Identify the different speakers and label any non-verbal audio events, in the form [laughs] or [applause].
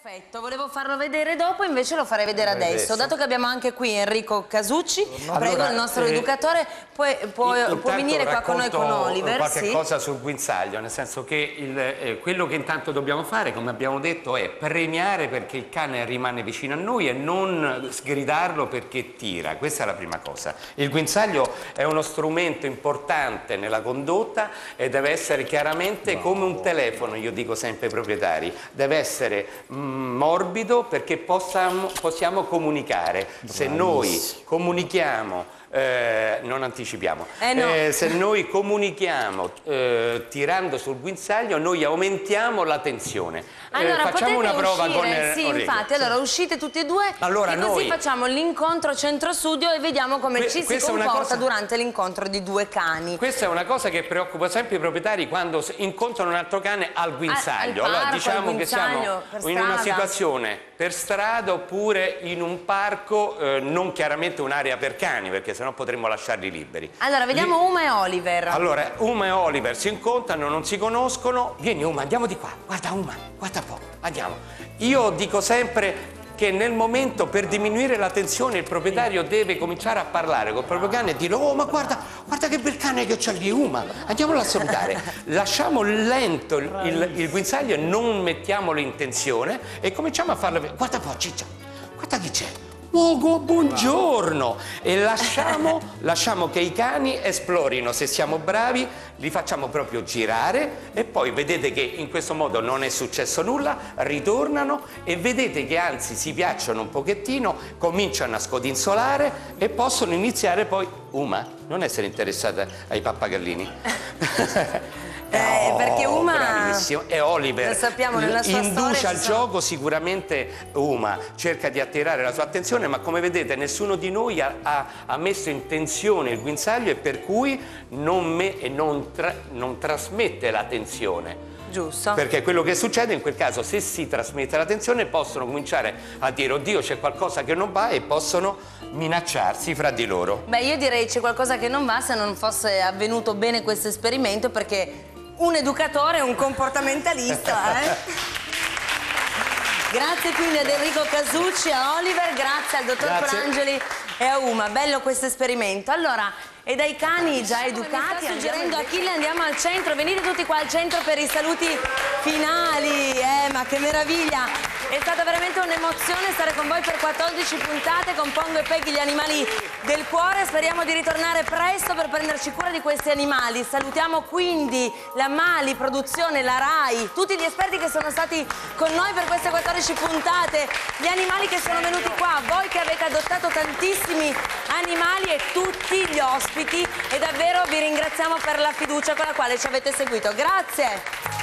Speaker 1: Perfetto, volevo farlo vedere dopo, invece lo farei vedere adesso.
Speaker 2: adesso.
Speaker 1: Dato che abbiamo anche qui Enrico Casucci, prego
Speaker 2: Allora,
Speaker 1: il nostro
Speaker 2: eh,
Speaker 1: educatore, può, può-
Speaker 2: Intanto
Speaker 1: può venire qua con noi con Oliver.
Speaker 2: qualche
Speaker 1: sì.
Speaker 2: cosa sul guinzaglio, nel senso che il, eh, quello che intanto dobbiamo fare, come abbiamo detto, è premiare perché il cane rimane vicino a noi e non sgridarlo perché tira. Questa è la prima cosa. Il guinzaglio è uno strumento importante nella condotta e deve essere chiaramente come un telefono, io dico sempre ai proprietari, deve essere mm, morbido perché possamo- possiamo comunicare. Se noi comunichiamo eh, non anticipiamo.
Speaker 1: Eh no.
Speaker 2: Eh, se noi comunichiamo eh, tirando sul guinzaglio, noi aumentiamo la tensione. Eh,
Speaker 1: Allora,
Speaker 2: facciamo una prova
Speaker 1: uscire,
Speaker 2: con eh,
Speaker 1: sì, infatti, allora uscite tutti e due
Speaker 2: Allora,
Speaker 1: e così
Speaker 2: noi-
Speaker 1: facciamo l'incontro centro-studio e vediamo come
Speaker 2: Que-
Speaker 1: ci si comporta
Speaker 2: cosa-
Speaker 1: durante l'incontro di due cani.
Speaker 2: Questa è una cosa che preoccupa sempre i proprietari quando incontrano un altro cane al guinzaglio.
Speaker 1: al
Speaker 2: allora
Speaker 1: parco,
Speaker 2: diciamo
Speaker 1: al
Speaker 2: che siamo
Speaker 1: guinzaglio,
Speaker 2: in una situazione per strada oppure in un parco, non chiaramente un'area per cani, perché sennò potremmo lasciarli liberi.
Speaker 1: Allora, vediamo
Speaker 2: Lì-
Speaker 1: Uma e Oliver.
Speaker 2: Allora, Uma e Oliver si incontrano, non si conoscono. Vieni Uma, andiamo di qua. Guarda Uma, guarda un po', andiamo. Io dico sempre che nel momento per diminuire la tensione il proprietario deve cominciare a parlare col proprio cane e dire oh ma guarda, guarda che bel cane che c'è lì Uma, andiamolo a salutare. [laughs] Lasciamo lento il, il- il guinzaglio e non mettiamolo in tensione e cominciamo a farlo. Guarda un po' Ciccia, guarda chi c'è. Ugo, buongiorno! E lasciamo, [laughs] lasciamo che i cani esplorino, se siamo bravi li facciamo proprio girare e poi vedete che in questo modo non è successo nulla, ritornano e vedete che anzi si piacciono un pochettino, cominciano a scodinzolare e possono iniziare poi, Uma, non essere interessata ai pappagallini. [laughs]
Speaker 1: Eh, perché
Speaker 2: Oh,
Speaker 1: Uma-
Speaker 2: bravissimo. E Oliver
Speaker 1: Lo sappiamo, nella sua
Speaker 2: induce al
Speaker 1: sono-
Speaker 2: gioco sicuramente Uma cerca di attirare la sua attenzione ma come vedete nessuno di noi ha, ha- ha messo in tensione il guinzaglio e per cui non, me- non tra- non trasmette la tensione
Speaker 1: Giusto.
Speaker 2: perché quello che succede in quel caso se si trasmette la tensione possono cominciare a dire oddio c'è qualcosa che non va e possono minacciarsi fra di loro
Speaker 1: Beh, io direi c'è qualcosa che non va se non fosse avvenuto bene questo esperimento perché un educatore è un comportamentalista, eh? [laughs] Grazie quindi ad Enrico Casucci, a Oliver, grazie al dottor
Speaker 2: Grazie.
Speaker 1: Colangeli e a Uma. Bello questo esperimento. Allora, e dai cani già educati, suggerendo a Achille andiamo al centro, venite tutti qua al centro per i saluti finali. Eh, ma che meraviglia! È stata veramente un'emozione stare con voi per 14 puntate con Pongo e Peggy, gli animali del cuore. Speriamo di ritornare presto per prenderci cura di questi animali. Salutiamo quindi la Mali, produzione, la RAI, tutti gli esperti che sono stati con noi per queste 14 puntate, gli animali che sono venuti qua, voi che avete adottato tantissimi animali e tutti gli ospiti e davvero vi ringraziamo per la fiducia con la quale ci avete seguito. Grazie!